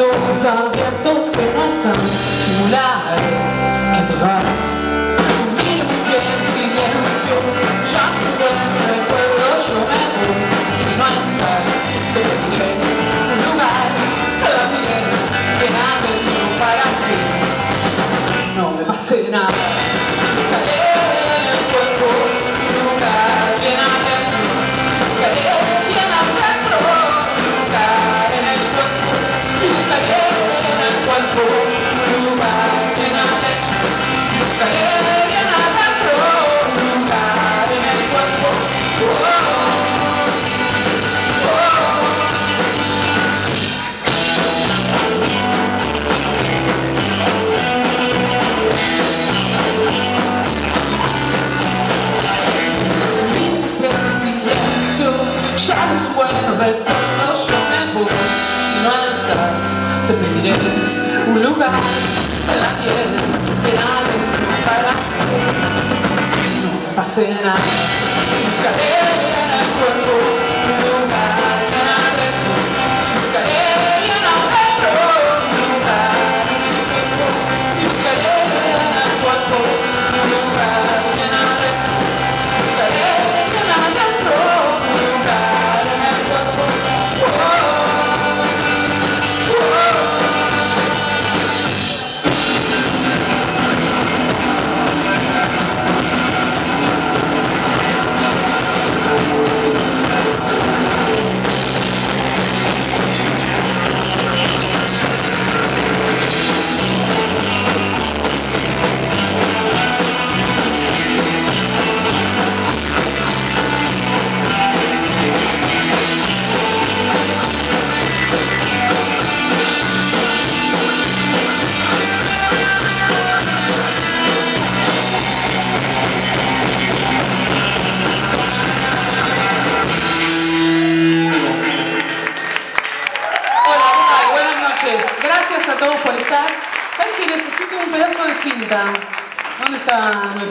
ojos abiertos que no están. Simular que te vas. Miremos bien silencio Ya se Yo me voy. Si no un lugar para que No me pase nada Ya no es bueno recuerdo Yo me voy Si no estás Te pediré un lugar En la piel En adentro Para que No me pase nada Buscaré cinta? ¿Dónde está nuestro...